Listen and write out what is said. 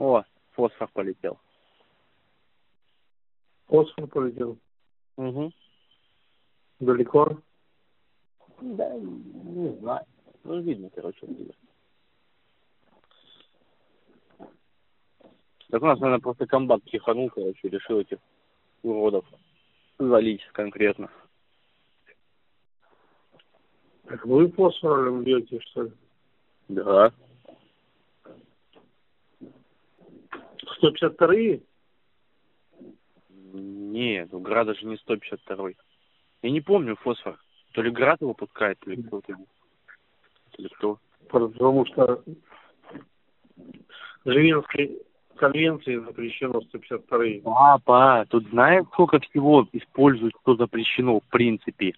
О, фосфор полетел. Фосфор полетел. Угу. Далеко? Да, не знаю. Ну, видно, короче, где. Так у нас, наверное, просто комбат психанул, короче, решил этих уродов залить конкретно. Так вы фосфором бьете, что ли? Да. 152-е? Нет, у Града же не 152 Я не помню фосфор. То ли Град его пускает, то ли кто-то. Или кто. Потому что Женевской конвенции запрещено 152-е. Папа, тут знаешь, сколько всего используют, что запрещено в принципе?